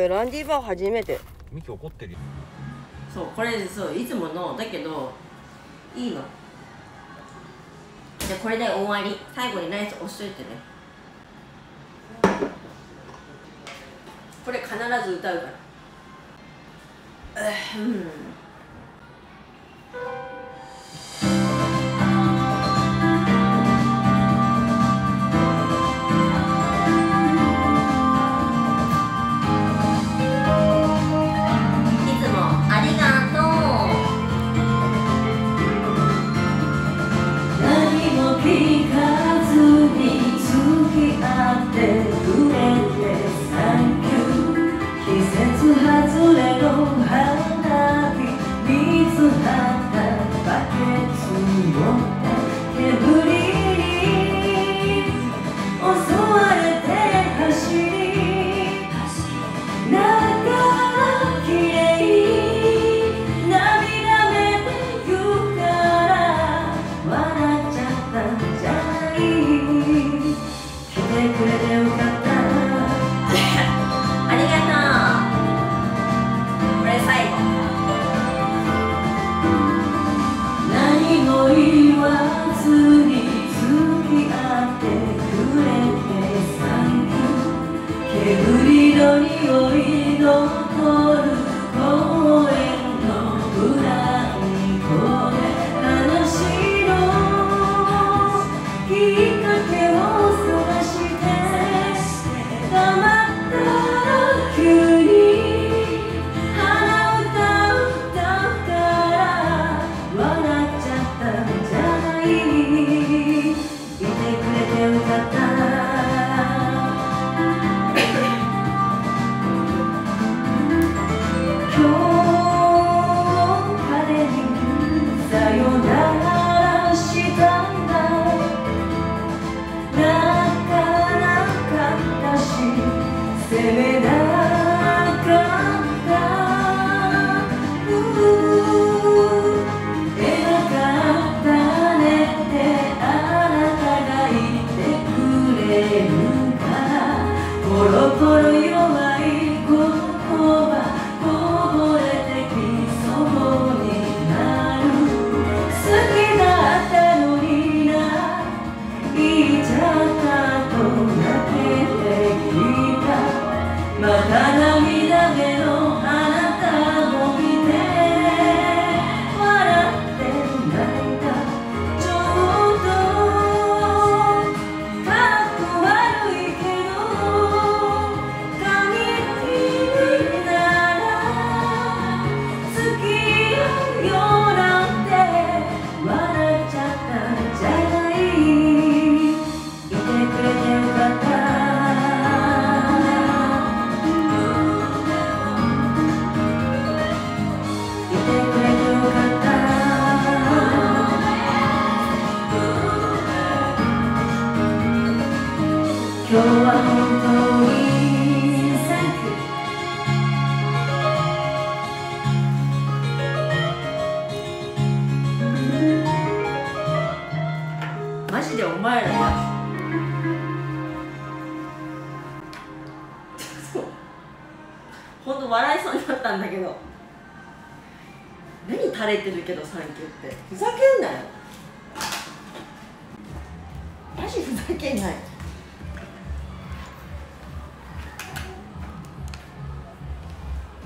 よランディバー初めて。ミキ怒ってるよ。そうこれそういつものだけどいいの。じゃこれで終わり。最後にナイス押しといてね。これ必ず歌うから。うん。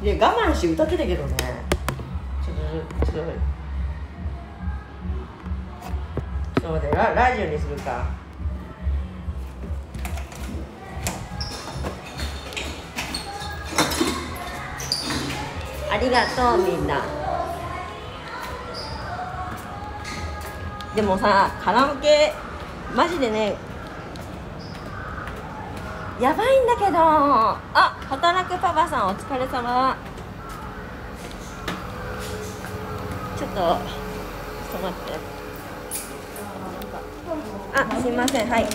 いや我慢して歌ってたけどね。ちょっとちょっとちょっと待って。ララジオにするか。ありがとうみんな。でもさカラオケマジでねやばいんだけど。あ働くパパさんお疲れ様。ちょっとちょっと待って。あすいません。はい。は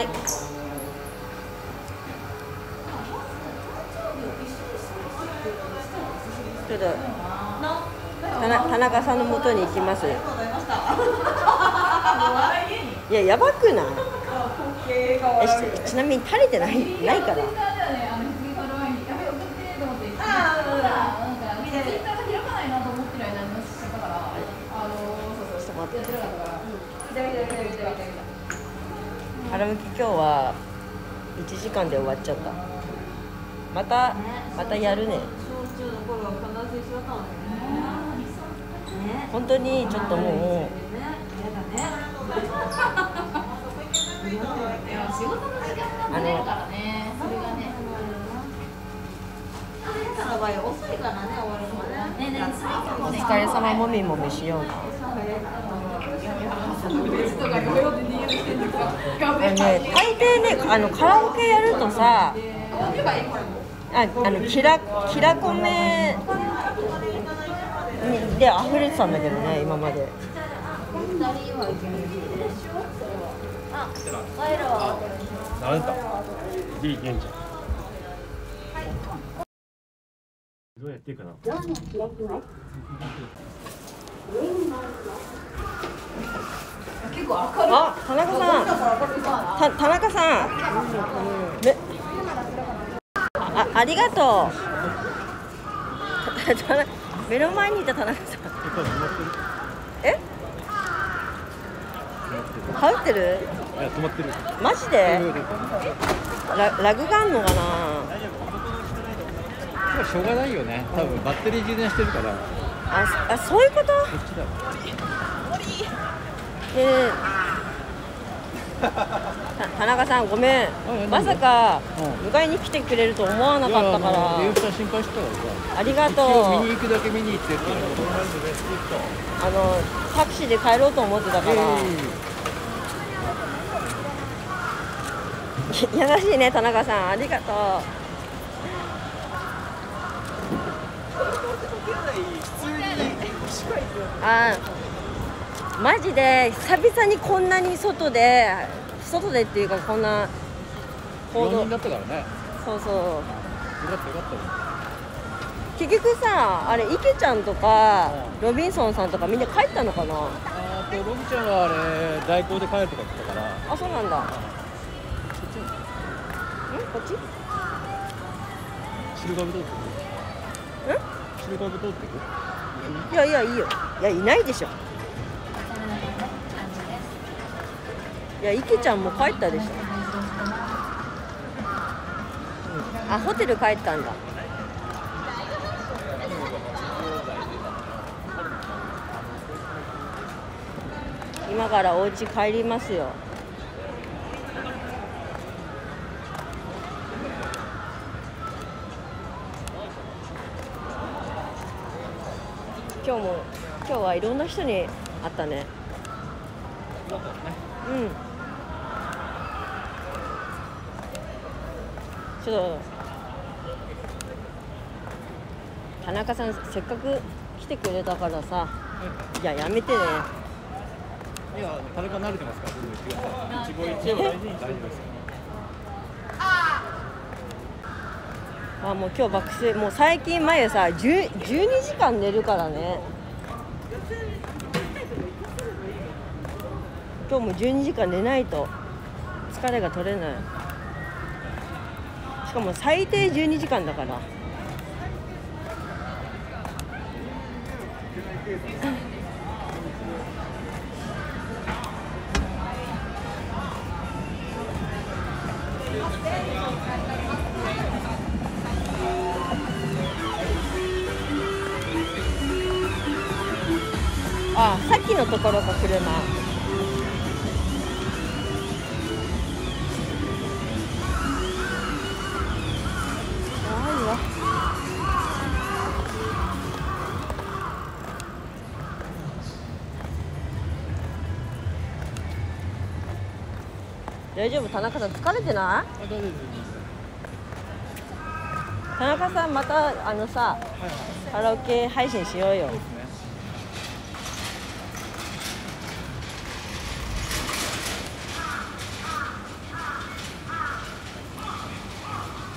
い。ちょっと田中さんのもとに行きます。いややばくない？えちなみに垂れてないないから。腹向き今日は一時間で終わっちゃったまたまたやるね本当にちょっともう仕事の時間がずれるからね。それがね。あなたの場合遅いからね終わるね。ねね最後お疲れ様もみもみしようかね大抵ねあのカラオケやるとさああのキラキラコメにで溢れてたんだけどね今までなれた。いい現地どうやっていくかな？結構明るい。あ田中さん。た田中さん、ね。あありがとう。目の前にいた田中さん。え羽織ってる？いや止まってる。マジで？ララグがあんのかな？しょうがないよね。多分バッテリー充電してるから。こああそういうこと？っちだ。ねえねえた田中さんごめん。うんまさかうん。迎えに来てくれると思わなかったから。ありがと一応見にう行くだけ見に行ってあのタクシーで帰ろうと思ってたから、優しいね田中さん。ありがとう。あマジで久々にこんなに外で外でっていうかこんな報4道人だったからね。よそうそう。かったよかった結局さあれ池ちゃんとかロビンソンさんとかみんな帰ったのかな？あーとロビちゃんはあれ代行で帰るとか言ってたから。あそうなんだっち？シルバーブ通ってくシルバーブ通ってくいやいやいいよ。いやいないでしょ。いや池ちゃんも帰ったでしょ。あホテル帰ったんだ。今からお家帰りますよ今日も今日はいろんな人に会ったね。うん。ちょっと田中さんせっかく来てくれたからさ。いややめてね。いや田中慣れてますから一期一会は大事に大丈夫ですよ。あもう今日爆睡。もう最近前さ12時間寝るからね。今日も12時間寝ないと。疲れが取れない。しかも最低12時間だから。あさっきのところか車。大丈夫？田中さん疲れてない？田中さんまたあのさカラオケ配信しようよそうですね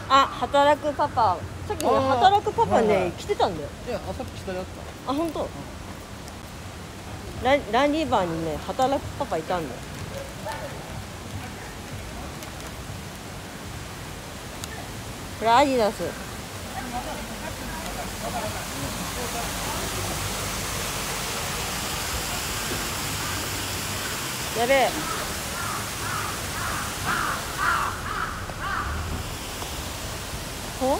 あ働くパパさっき働くパパね、はいはい。来てたんだよ。いや朝下だったあ本当？ラランリーバーにね働くパパいたんだよ。これアディダス。やべえほ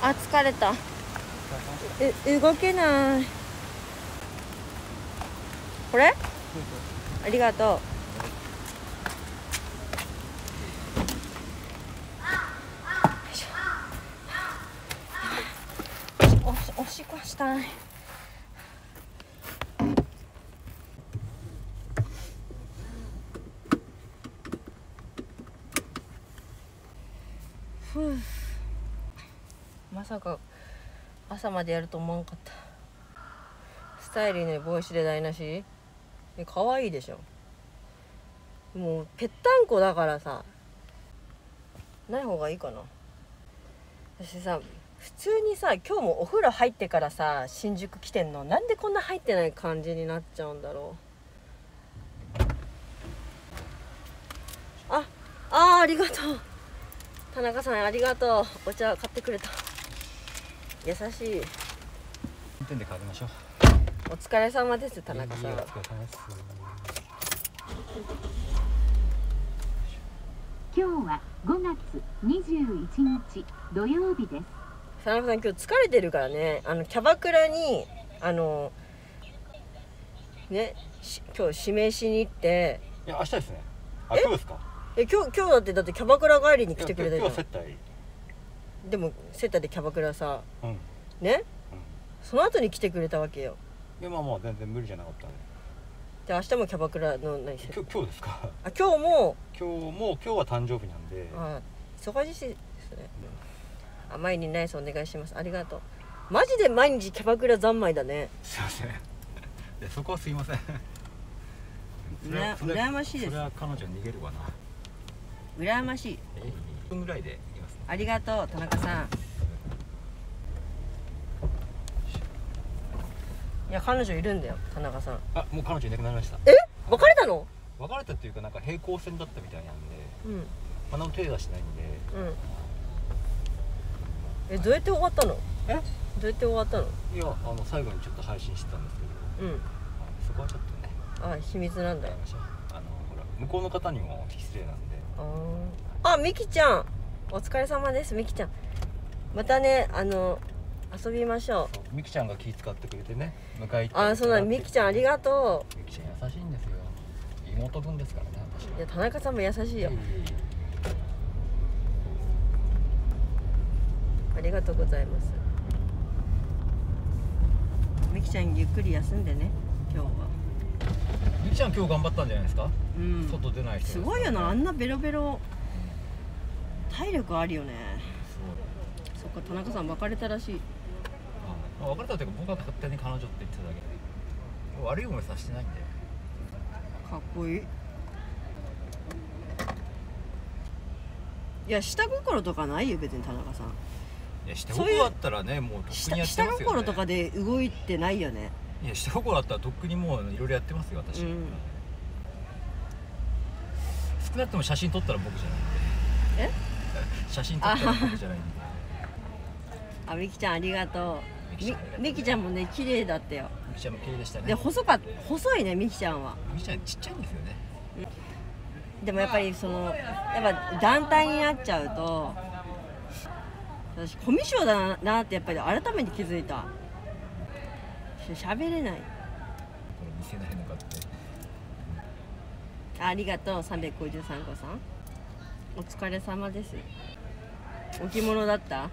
あ疲れた。う動けない。これ？ありがとうおしおしっこしたいふうまさか朝までやると思わんかった。スタイリーね帽子で台無し？え可愛いでしょ。もうぺったんこだからさ。ない方がいいかな。私さ普通にさ今日もお風呂入ってからさ新宿来てんの。なんでこんな入ってない感じになっちゃうんだろう。ああーありがとう。田中さんありがとう。お茶買ってくれた。優しい。運転で帰りましょう。お疲れ様です田中さん。いいお疲れ様です。今日は5月21日土曜日です。田中さん今日疲れてるからね。あのキャバクラにあのねし今日指名しに行って。いや明日ですね。あ今日ですか？え今日今日だってだってキャバクラ帰りに来てくれたじゃん。今日は接待でもセッターでキャバクラさうん。ね、その後に来てくれたわけよ。いやまあまあ全然無理じゃなかったね。で明日もキャバクラの何せ。今日今日ですか？あ今日も。今日も今日は誕生日なんで。あ忙しいですね。あ前にナイスお願いします。ありがとう。マジで毎日キャバクラ三昧だね。すいません。いやそこはすいません。羨ましいです。それは彼女逃げるわな。羨ましい。え？1分ぐらいでありがとう田中さん。いや彼女いるんだよ田中さん。あもう彼女いなくなりました。え？別れたの？別れたっていうかなんか平行線だったみたいなんでうん。まあ何も手出してないんで。うん。えどうやって終わったの？え？どうやって終わったの？いやあの最後にちょっと配信してたんですけど。うん。あそこはちょっとね。あ秘密なんだ。やりましょうあのほら向こうの方にも失礼なんで。あー。あみきちゃんお疲れ様ですみきちゃん。またねあの遊びましょう。みきちゃんが気使ってくれてね迎えあーそうなのみきちゃんありがとみきちゃん優しいんですよ。妹分ですからね私ういや田中さんも優しいよ。ありがとうございます。みきちゃんゆっくり休んでね今日は。えみきちゃん今日頑張ったんじゃないですか、うん。外出ない人すごいよなあんなベロベロ体力あるよね。すそっか田中さん別れたらしい。あ、まあ、別れたっていうか僕が勝手に彼女って言ってただけ。で悪い思いさせてないんで。かっこいい。いや下心とかないよ別に田中さん。いや下心だったらねもうとっくに下やって下ますよ、ね、心とかで動いてないよね。いや下心だったらとっくにもういろいろやってますよ私、うん。少なくとも写真撮ったら僕じゃないんで。え写真撮ったら僕じゃないんで。あみきちゃんありがとう。みみきちゃんもね綺麗だったよ。みきちゃんも綺麗でしたね。で細か細いねみきちゃんは。みきちゃんちっちゃいんですよね。でもやっぱりそのやっぱ団体になっちゃうと私コミュ障だなってやっぱり改めて気づいた。しゃべれない。これ見せないのかってありがとう353個さんお疲れ様です。置物だった？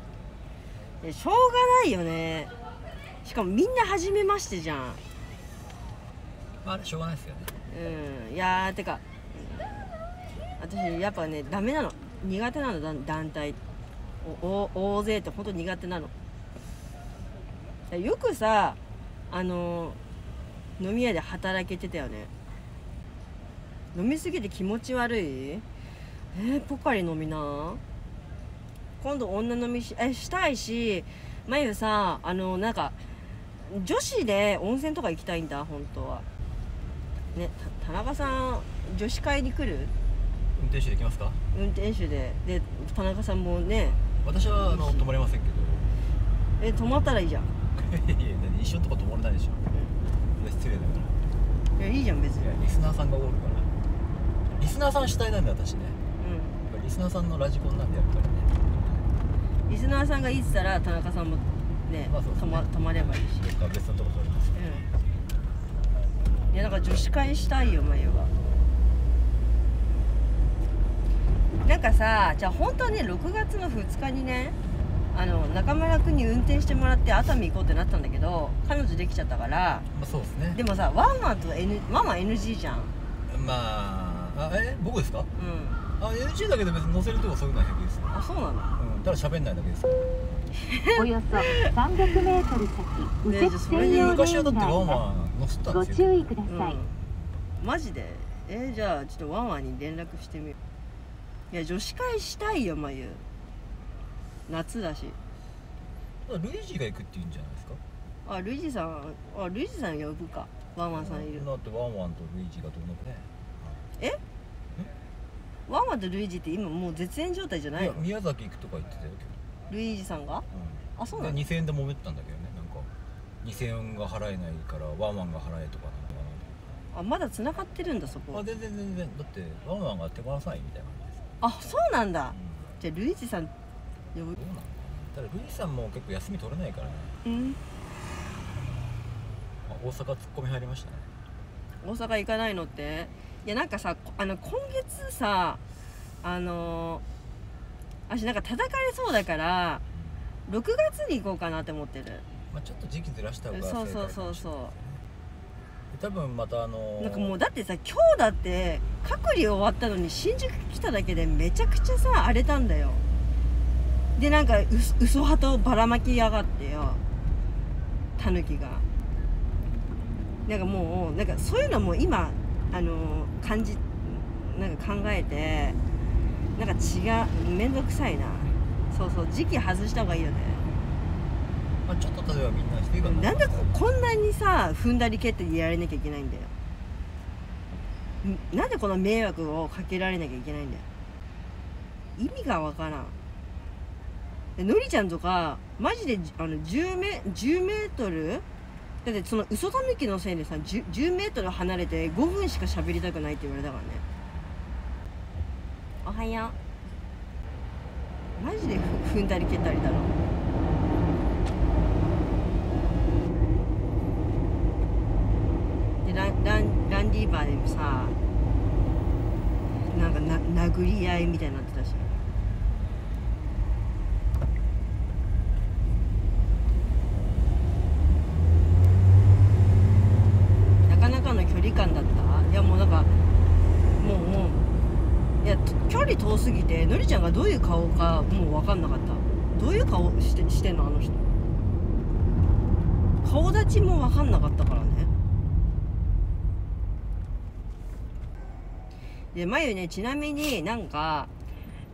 えしょうがないよね。しかもみんな初めましてじゃん。まあしょうがないですよね。うん。いやーてか私やっぱねダメなの。苦手なの団団体。おお大勢って本当苦手なの。よくさあの飲み屋で働けてたよね。飲みすぎて気持ち悪い？えー、ポカリ飲みな？今度女飲みしえしたいしまゆさあのなんか女子で温泉とか行きたいんだ本当は。ねた田中さん女子会に来る？運転手できますか？運転手で。で田中さんもね。私はあの泊まれませんけど。え泊まったらいいじゃん。いや一緒のとこ泊まれないでしょ。いや失礼だから。いやいいじゃん別に。リスナーさんがおるから。リスナーさん主体なんだよ私ねリスナーさんのラジコンなんでやるからね。んリスナーさんがいいっつったら田中さんもね,、まあそうですま泊まればいいし。どっか別のとこ取ります。うん。いやなんか女子会したいよ眉は。なんかさじゃあ本当はね6月の2日にねあの中村君に運転してもらって熱海行こうってなったんだけど彼女できちゃったから。まあそうですね。でもさワンワンと、N、ワンワン NG じゃん。まああえ僕ですか？うんあ NG だけど別に載せるとこそういうのは平気ですあそうなの？うん。ただ喋んないだけです。およそ300メートル先右折専用レ昔はだってーンがありワンワますごんですよ注意ください、うん。マジで？えーじゃあちょっとワンワンに連絡してみよう。いや女子会したいよまゆ。夏だし。ただルイージが行くって言うんじゃないですか？あルイジさんあルイジさん呼ぶか。ワンワンさんいる。だってワンワンとルイージがどうのこねワンワンとルイジって今もう絶縁状態じゃないの？いや宮崎行くとか言ってたよルイジさんが？あそうなの？2000円で揉めてたんだけどねなんか。2000円が払えないからワンワンが払えとかなんとかあまだ繋がってるんだそこ。あ全然全然。だってワンワンが手放さないみたいな感じですあそうなんだ。うん。じゃあルイジさん呼ぶ？どうなんだただルイージさんも結構休み取れないからね、うん。まあ、大阪ツッコミ入りましたね。大阪行かないのって？いやなんかさこあの今月さあのー、私なんか叩かれそうだから6月に行こうかなって思ってる。まあ、ちょっと時期ずらした方がそうそうそうそ多分またあのーなんかもうだってさ今日だって隔離終わったのに新宿来ただけでめちゃくちゃさ荒れたんだよ。でなんかうす嘘派とばらまきやがってよ。タヌキが。なんかもうなんかそういうのも今あのー感じなんか考えてなんか違う面倒くさいな。そうそう時期外した方がいいよね。まあ、ちょっと例えばみんな人がな。んでここんなにさ踏んだり蹴ったりやられなきゃいけないんだよ。んなんでこの迷惑をかけられなきゃいけないんだよ。意味がわからん。でのりちゃんとかマジであの10メ ,10 メートルだってその嘘たぬきのせいでさ 10, 10メートル離れて5分しか喋りたくないって言われたからね。おはよう。マジでふ踏んだり蹴ったりだろ。でランランランディーバーでもさなんかな殴り合いみたいになってたしなかなかの距離感だったいやもうなんかもうもういやと距離遠すぎてのりちゃんがどういう顔かもう分かんなかった。どういう顔してしてんのあの人。顔立ちも分かんなかったからね。で眉ねちなみになんか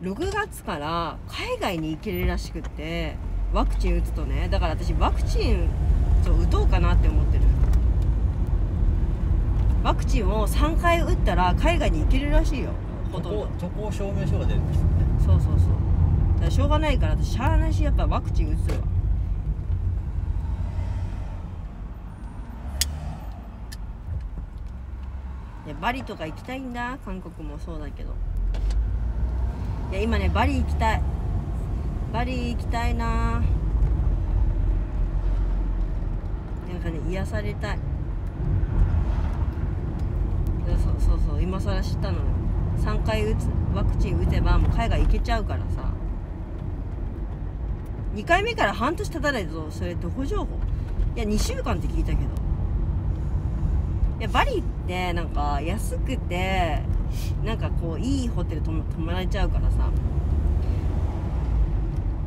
6月から海外に行けるらしくってワクチン打つとね。だから私ワクチンそう打とうかなって思ってる。ワクチンを3回打ったら海外に行けるらしいよ。ほとんど。渡航証明書が出るんですよ。ねそうそうそう。だからしょうがないから私しゃあないしやっぱワクチン打つわやバリとか行きたいんだ。韓国もそうだけど。いや今ねバリ行きたい。バリ行きたいな。なんかね癒されたい。そうそうそう今更知ったのよ3回打つワクチン打てばもう海外行けちゃうからさ。2回目から半年経たないとそれどこ情報。いや2週間って聞いたけど。いやバリってなんか安くてなんかこういいホテル泊ま泊まれちゃうからさ。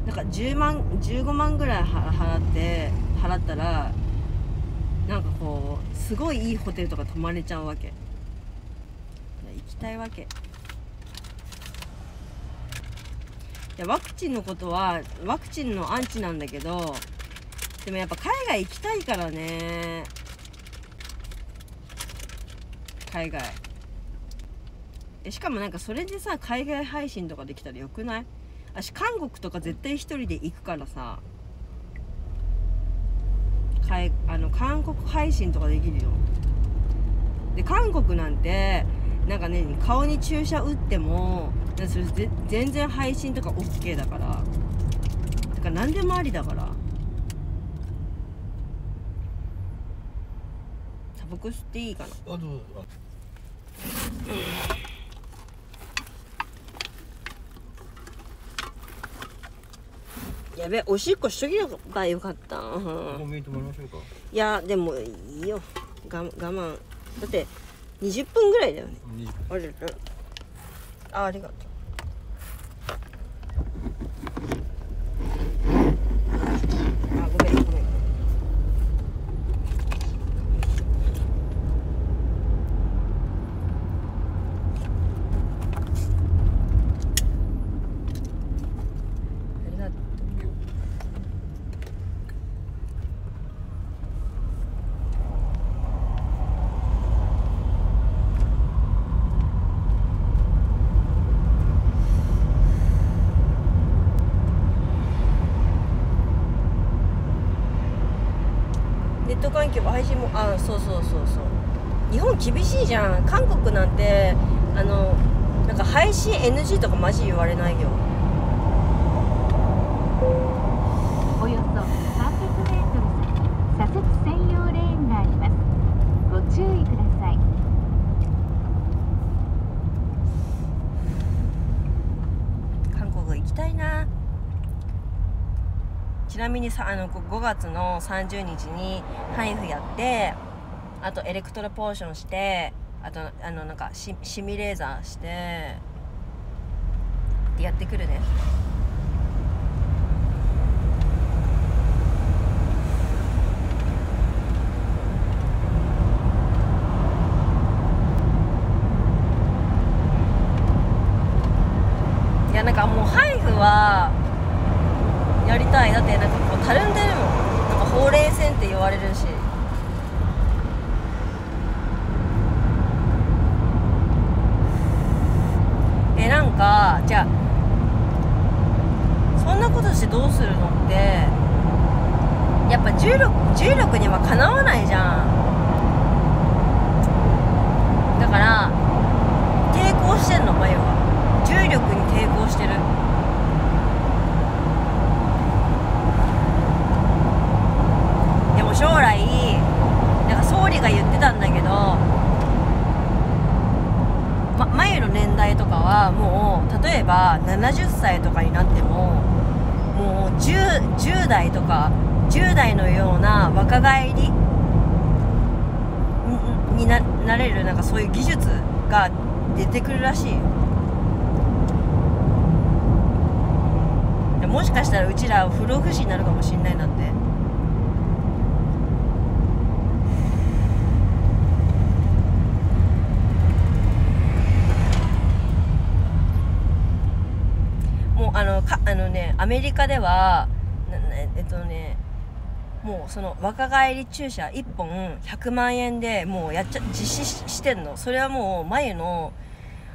なんか10万15万ぐらい払って払ったらなんかこうすごいいいホテルとか泊まれちゃうわけ。たいわけ。いやワクチンのことはワクチンのアンチなんだけどでもやっぱ海外行きたいからね。海外。えしかもなんかそれでさ海外配信とかできたらよくない？私韓国とか絶対一人で行くからさ。かいあの韓国配信とかできるよ。で韓国なんてなんかね顔に注射打ってもそれぜ全然配信とか OK だから。だから何でもありだから。タバコ吸っていいかな。あどうぞやべおしっこしときればよかった、ういやでもいいよ。我我慢。だって20分ぐらいだよね。あれあありがとうあごめんごめんありがとうネット環境配信もあそうそうそうそう。日本厳しいじゃん。韓国なんてあのなんか配信 NG とかマジ言われないよおよそ300メートル先左折専用レーンがありますご注意ください韓国行きたいなちなにさあの5月の30日にハイフやってあとエレクトロポーションしてあとあのなんかシシミュレーザーしてでやってくるね。60歳とかになってももう 10, 10代とか10代のような若返りにななれるなんかそういう技術が出てくるらしいもしかしたらうちら不老不死になるかもしんないなんて。あのねアメリカではえっとねもうその若返り注射1本100万円でもうやっちゃ実施してんの。それはもう眉の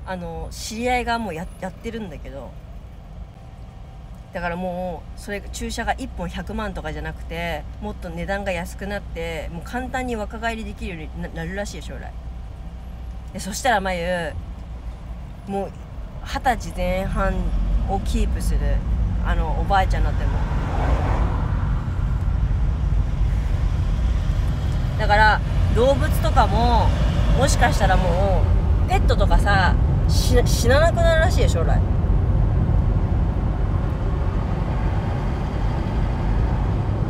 あの知り合いがもうややってるんだけど。だからもうそれ注射が1本100万とかじゃなくてもっと値段が安くなってもう簡単に若返りできるようになるらしい将来。でそしたら眉もう二十歳前半をキープするあのおばあちゃんになっても。だから動物とかももしかしたらもうペットとかさ死ななくなるらしいよ将来。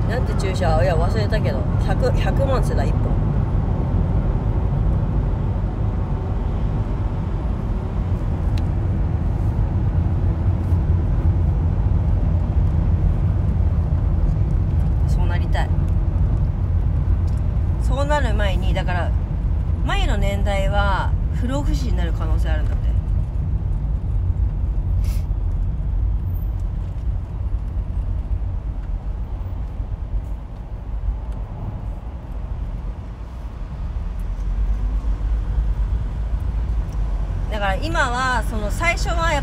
なんて注射いや忘れたけど 100, 100万世だ1本そうなりたいそうなる前にだから前の年代は不老不死になる可能性あるんだってだから今はその最初はや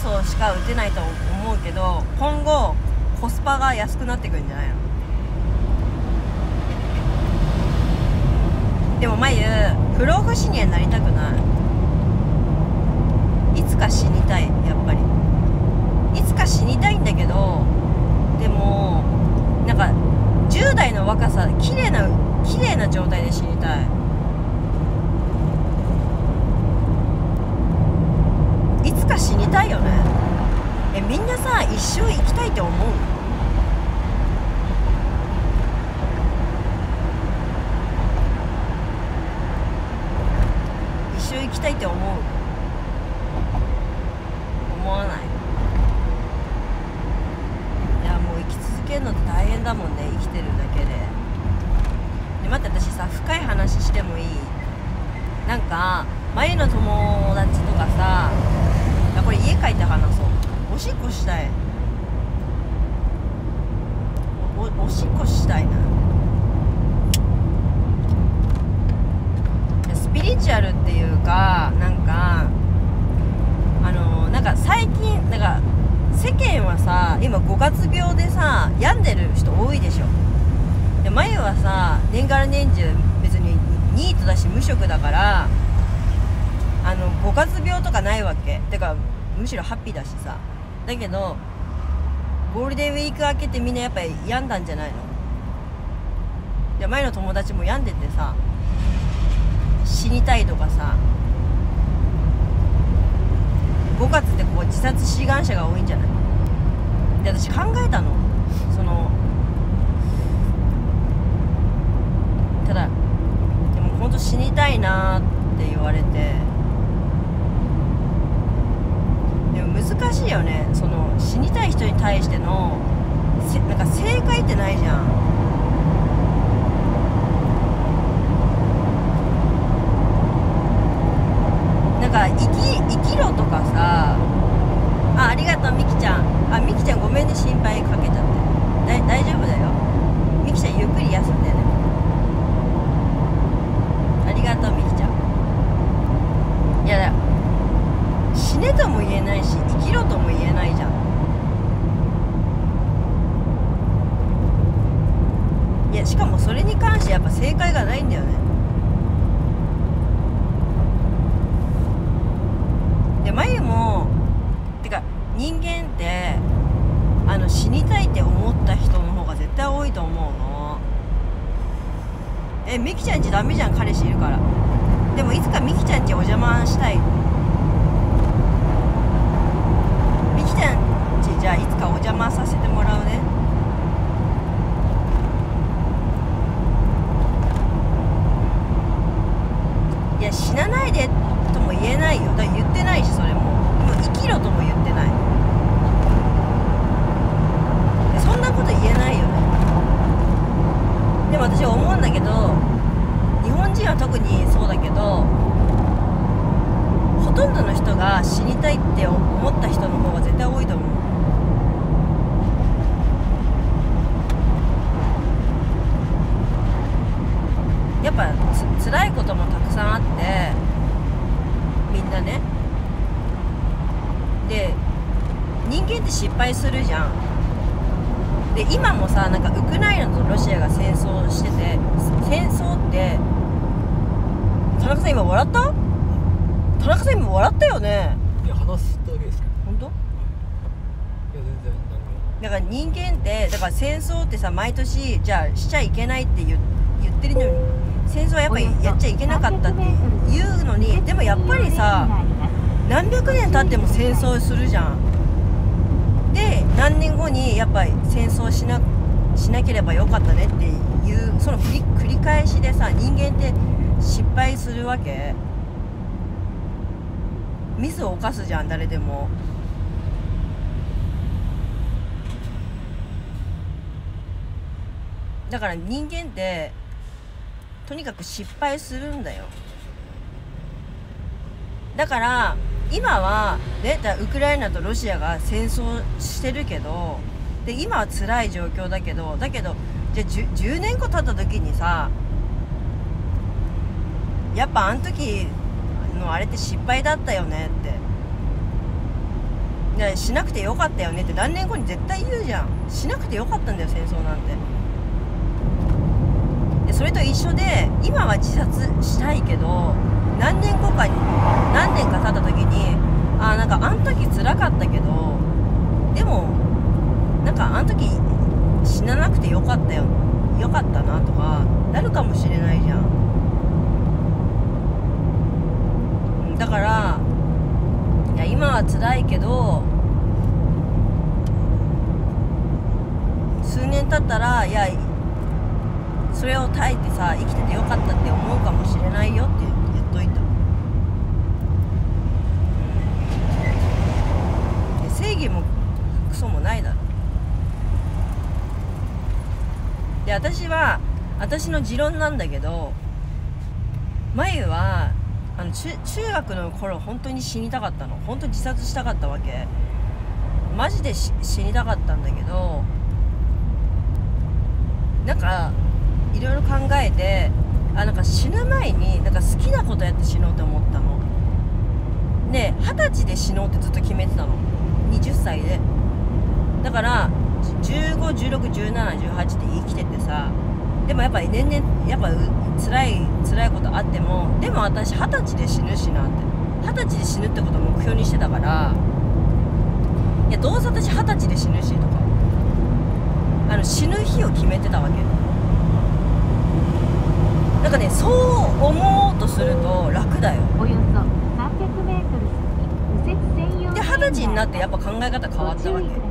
っぱ富裕層しか打てないと思うけど今後コスパが安くなってくるんじゃないの？でもまゆ不老不死にはなりたくない。いつか死にたいやっぱり。いつか死にたいんだけどでもなんか10代の若さ綺麗な綺麗な状態で死にたい。いつか死にたいよね。えみんなさ一生生きたいと思う？一生生きたいって思う思わないいやもう生き続けるのって大変だもんね生きてるだけでで待って私さ深い話してもいいなんか前の友達とかさいやこれ家帰って話そうおしっこしたいしっこしたいな。スピリチュアルっていうかなんかあのなんか最近なんか世間はさ今5月病でさ病んでる人多いでしょ。で前はさ年がら年中別にニートだし無職だからあの5月病とかないわけ。てかむしろハッピーだしさ。だけどゴールデンウィーク明けてみんなやっぱり病んだんじゃないの？で前の友達も病んでてさ死にたいとかさ5月ってこう自殺志願者が多いんじゃない？で私考えたの。そのただでも本当死にたいなって言われてでも難しいよね。その死にたい人に対してのせなんか正解ってないじゃん。なんか生き生きろとかさあありがとうみきちゃん。あみきちゃんごめんね心配かけちゃって。だ大丈夫だよ。みきちゃんゆっくり休んでね。ありがとうみきちゃん。いやだ死ねとも言えないし生きろとも言えないじゃん。いやしかもそれに関してやっぱ正解がないんだよね。で眉もてか人間ってあの死にたいって思った人の方が絶対多いと思うの。えミキちゃんちダメじゃん彼氏いるから。でもいつかミキちゃんちお邪魔したいミキちゃんちじゃあいつかお邪魔させてもらうね。いや死なないでとも言えないよ。だから言ってないしそれも。もう生きろとも言ってない。そんなこと言えないよね。でも私は思うんだけど日本人は特にそうだけどほとんどの人が死にたいって思った人の方が絶対多いと思うやっぱつ辛いこともたくさんあってみんなね。で人間って失敗するじゃん。で今もさなんかウクライナとロシアが戦争してて戦争って田中さん今笑った？田中さん今笑ったよね？いや話しただけですけど。本当？いや全然何も。だから人間ってだから戦争ってさ毎年じゃあしちゃいけないって言言ってるのに戦争はやっぱりやっちゃいけなかったって言うのにでもやっぱりさ何百年経っても戦争するじゃん。で何年後にやっぱり戦争しなしなければよかったねっていうその繰り繰り返しでさ人間って失敗するわけ。ミスを犯すじゃん誰でも。だから人間ってとにかく失敗するんだよ。だから今はねだウクライナとロシアが戦争してるけどで今は辛い状況だけどだけどじゃあ 10, 10年後経った時にさやっぱあの時のあれって失敗だったよねって。でしなくてよかったよねって何年後に絶対言うじゃん。しなくてよかったんだよ戦争なんて。それと一緒で今は自殺したいけど何年後かに何年か経った時にあーなんかあん時辛かったけどでもなんかあん時死ななくてよかったよよかったなとかなるかもしれないじゃん。うんだからいや今は辛いけど数年経ったらいやそれを耐えてさ生きててよかったって思うかもしれないよって言っといた、で正義もクソもないだろ。で私は私の持論なんだけど眉はあの中中学の頃本当に死にたかったの。本当に自殺したかったわけ。マジでし死にたかったんだけどなんかいろいろ考えてあなんか死ぬ前になんか好きなことやって死のうと思ったの。で二十歳で死のうってずっと決めてたの。20歳で。だから15161718って生きててさ。でもやっぱ年々やっぱ辛い辛いことあってもでも私二十歳で死ぬしなって。二十歳で死ぬってことを目標にしてたから。いやどうせ私二十歳で死ぬしとか。あの死ぬ日を決めてたわけ。よなんかねそう思おうとすると楽だよ。およそ300メートル先右折専用で二十歳になってやっぱ考え方変わったわけ